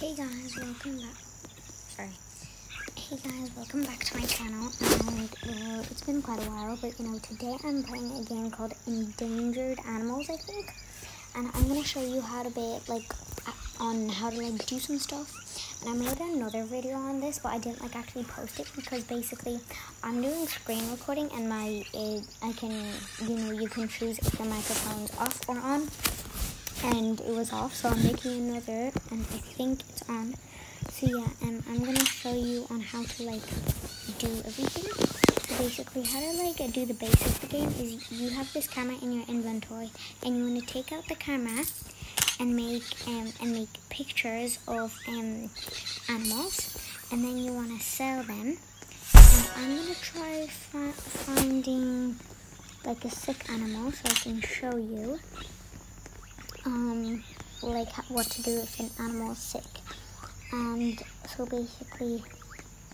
Hey guys, welcome back. Sorry. Hey guys, welcome back to my channel. And uh, it's been quite a while, but you know, today I'm playing a game called Endangered Animals, I think. And I'm gonna show you how to be like on how to like do some stuff. And I made another video on this, but I didn't like actually post it because basically I'm doing screen recording and my I can you know you can choose if your microphone's off or on and it was off so I'm making another and I think it's on. So yeah and I'm gonna show you on how to like do everything. So basically how to like do the basics of the game is you have this camera in your inventory and you want to take out the camera and make um, and make pictures of um, animals and then you want to sell them. And I'm gonna try fi finding like a sick animal so I can show you um, like what to do if an animal is sick. And so basically,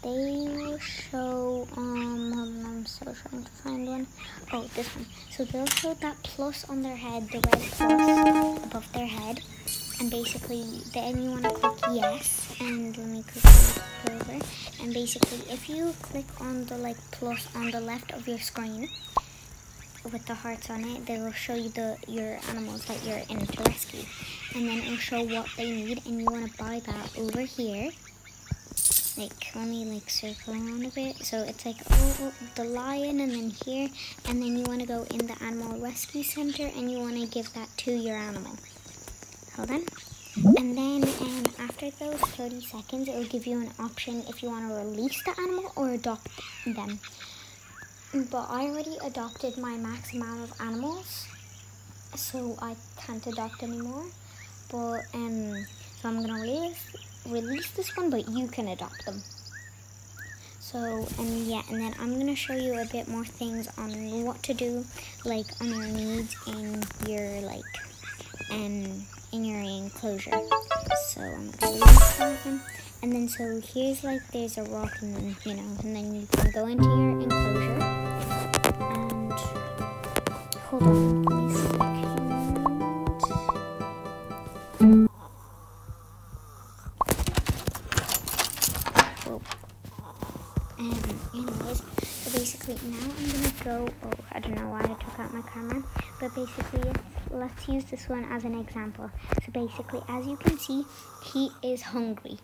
they show, um, I'm still trying to find one. Oh, this one. So they'll show that plus on their head, the red plus above their head. And basically, then you want to click yes. And let me click over. And basically, if you click on the like plus on the left of your screen, with the hearts on it, they will show you the your animals that you're in to rescue. And then it'll show what they need and you want to buy that over here. Like, let me like circle around a bit. So it's like, oh, the lion and then here. And then you want to go in the animal rescue center and you want to give that to your animal. Hold on. And then um, after those 30 seconds, it will give you an option if you want to release the animal or adopt them but I already adopted my max amount of animals, so I can't adopt anymore. But um, so I'm gonna release release this one, but you can adopt them. So and yeah, and then I'm gonna show you a bit more things on what to do, like on your needs in your like, um, in your enclosure. So I'm gonna release that And then so here's like there's a rock and then you know and then you can go into your enclosure So basically now I'm gonna go, oh, I don't know why I took out my camera, but basically let's use this one as an example. So basically, as you can see, he is hungry.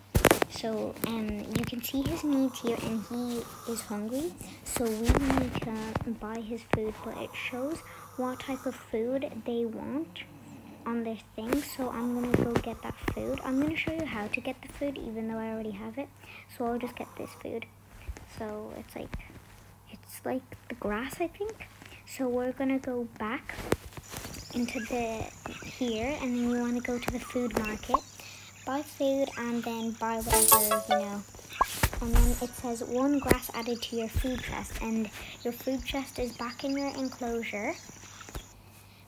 So um, you can see his needs here and he is hungry. So we need to buy his food, but it shows what type of food they want on their thing. So I'm going to go get that food. I'm going to show you how to get the food even though I already have it. So I'll just get this food. So it's like, it's like the grass I think. So we're going to go back into the here and then we want to go to the food market buy food and then buy whatever you know. And then it says one grass added to your food chest and your food chest is back in your enclosure.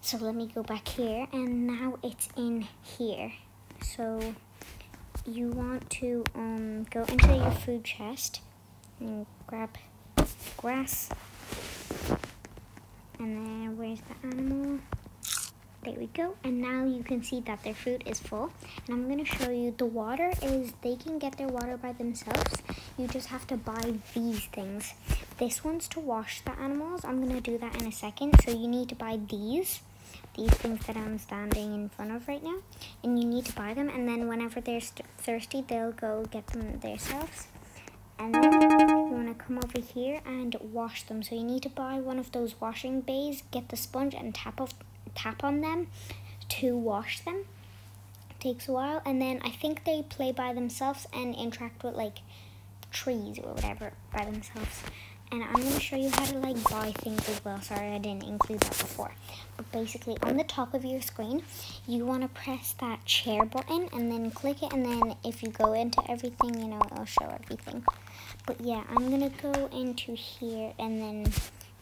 So let me go back here and now it's in here. So you want to um, go into your food chest and grab grass. And then where's the animal there we go. And now you can see that their food is full. And I'm going to show you the water is they can get their water by themselves. You just have to buy these things. This one's to wash the animals. I'm going to do that in a second. So you need to buy these. These things that I'm standing in front of right now. And you need to buy them. And then whenever they're thirsty, they'll go get them themselves. And then you want to come over here and wash them. So you need to buy one of those washing bays, get the sponge and tap off tap on them to wash them. It takes a while, and then I think they play by themselves and interact with like trees or whatever by themselves. And I'm going to show you how to like buy things as well. Sorry, I didn't include that before. But basically, on the top of your screen, you want to press that share button and then click it. And then if you go into everything, you know, it'll show everything. But yeah, I'm going to go into here and then,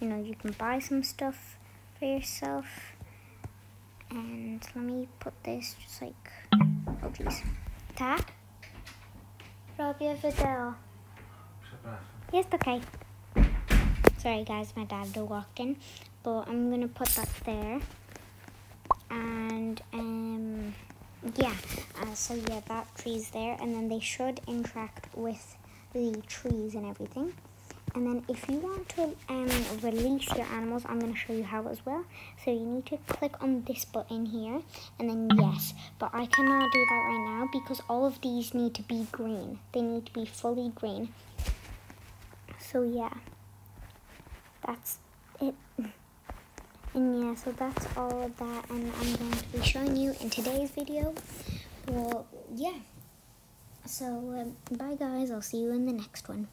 you know, you can buy some stuff for yourself. And let me put this just like, oh jeez. Tak? Robię wideo. Jest okay. Sorry guys, my dad walked in. But I'm gonna put that there. And um yeah, uh, so yeah, that tree's there, and then they should interact with the trees and everything. And then if you want to um, release your animals, I'm going to show you how as well. So you need to click on this button here and then yes. But I cannot do that right now because all of these need to be green. They need to be fully green. So yeah, that's it. And yeah, so that's all of that and I'm going to be showing you in today's video. Well, yeah. So, um, bye guys, I'll see you in the next one.